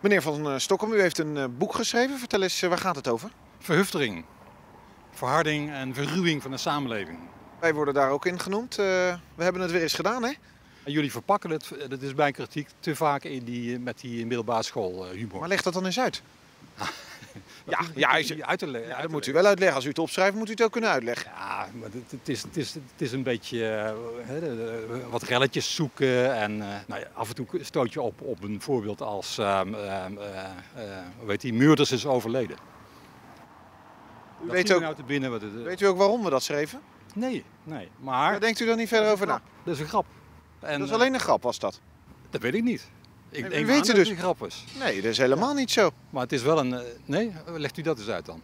Meneer Van eh, Stokkem, u heeft een eh, boek geschreven. Vertel eens, eh, waar gaat het over? Verhuftering, verharding en verruwing van de samenleving. Wij worden daar ook in genoemd. We hebben het weer eens gedaan, hè? En jullie verpakken het, dat is mijn kritiek, te vaak in die, met die middelbare school humor. Maar leg dat dan eens uit. ja, ja, uit te leggen. ja, uit dat moet u wel uitleggen. Als u het opschrijft, moet u het ook kunnen uitleggen. Ja, maar het, het, is, het, is, het is een beetje eh, de- wat relletjes zoeken. En eh, nou ja, af en toe stoot je op, op een voorbeeld als, ehm ehm, eh, eh, heet die, Murders is overleden. U Dat weet, ook, nou te binnen. Wat het, weet u ook waarom we dat schreven? Nee, nee. Maar Daar denkt u dan niet verder over na? dat is een grap. En, Dat is alleen een grap, was dat? eh, dat weet ik niet. Ik u denk weet het dat dus. het een grap is. Nee, dat is helemaal niet zo. Maar het is wel een. eh, Nee, legt u dat eens uit dan.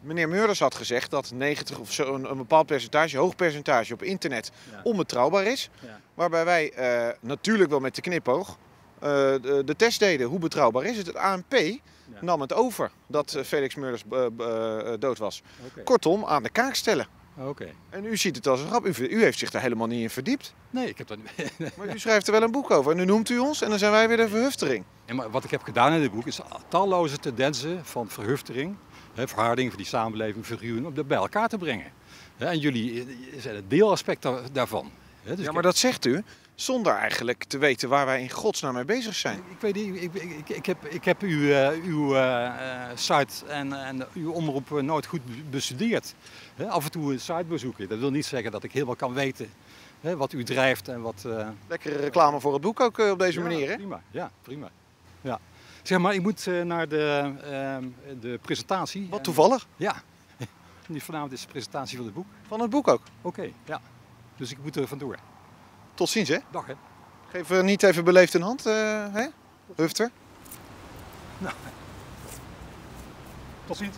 Meneer Meurders had gezegd dat 90 of zo, een, een bepaald percentage, hoog percentage op internet Ja. onbetrouwbaar is. Ja. Waarbij wij eh, natuurlijk wel met de knipoog eh, de, de test deden. Hoe betrouwbaar is het? Het ANP nam het over dat eh, Felix Meurders dood was. Kortom, aan de kaak stellen. Oké. En u ziet het als een grap. U, u heeft zich daar helemaal niet in verdiept. Nee, ik heb dat niet. Maar u schrijft er wel een boek over. En nu noemt u ons en dan zijn wij weer de verhuftering. Maar wat ik heb gedaan in dit boek is talloze tendensen van verhuftering, hè, verharding van die samenleving, verruwing, om dat bij elkaar te brengen. En jullie eh, zijn een deelaspect da- daarvan. Dus Ja, maar dat zegt u zonder eigenlijk te weten waar wij in godsnaam mee bezig zijn. Ik weet niet, ik, ik, ik, ik heb, ik heb uw, eh, uw eh, eh, site en, en uw omroep nooit goed be- bestudeerd. Af en toe een site bezoeken. Dat wil niet zeggen dat ik helemaal kan weten wat u drijft en wat... Lekkere reclame voor het boek ook op deze ja, manier, hè? Prima, ja, prima. Ja. Zeg maar, ik moet naar de, ehm, de presentatie. Wat En- toevallig. Ja. Vanavond is de presentatie van het boek. Van het boek ook. Oké, ja. Dus ik moet er vandoor. Tot ziens, hè? Dag hè. Geef er niet even beleefd een hand, eh, hè? Hufter. Tot ziens.